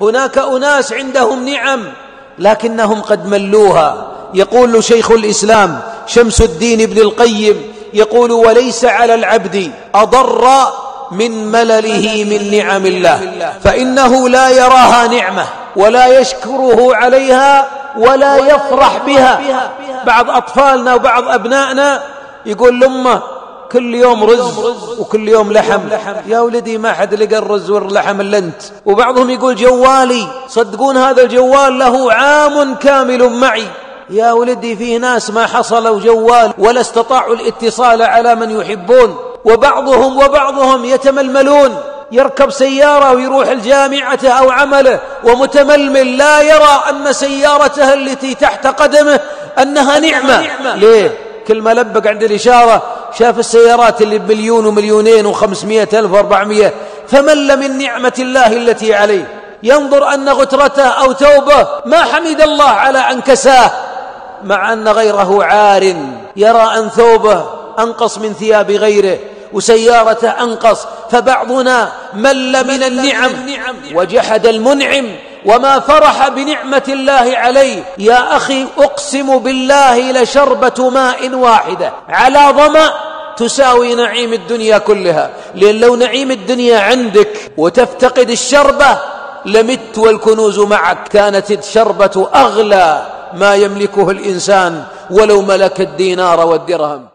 هناك أناس عندهم نعم لكنهم قد ملوها. يقول شيخ الإسلام شمس الدين ابن القيم يقول وليس على العبد أضر من ملله من نعم الله فإنه لا يراها نعمة ولا يشكره عليها ولا يفرح بها. بعض أطفالنا وبعض أبنائنا يقول لأمه كل يوم رز وكل يوم لحم. يا ولدي ما حد لقى الرز واللحم إلا أنت. وبعضهم يقول جوالي. صدقون هذا الجوال له عام كامل معي. يا ولدي فيه ناس ما حصلوا جوال ولا استطاعوا الاتصال على من يحبون. وبعضهم وبعضهم يتململون. يركب سيارة ويروح الجامعة أو عمله. ومتململ لا يرى أن سيارته التي تحت قدمه أنها نعمة. ليه؟ كل ما لبق عند الإشارة شاف السيارات اللي بمليون ومليونين وخمسمائة ألف وأربعمائة فمل من نعمة الله التي عليه؟ ينظر أن غترته أو توبه ما حمد الله على أن كساه مع أن غيره عار يرى أن ثوبه أنقص من ثياب غيره وسيارته أنقص فبعضنا مل من النعم وجحد المنعم وما فرح بنعمة الله عليه. يا أخي أقسم بالله لشربة ماء واحدة. على ظمأ تساوي نعيم الدنيا كلها. لأن لو نعيم الدنيا عندك وتفتقد الشربة لمت والكنوز معك. كانت الشربة أغلى ما يملكه الإنسان ولو ملك الدينار والدرهم.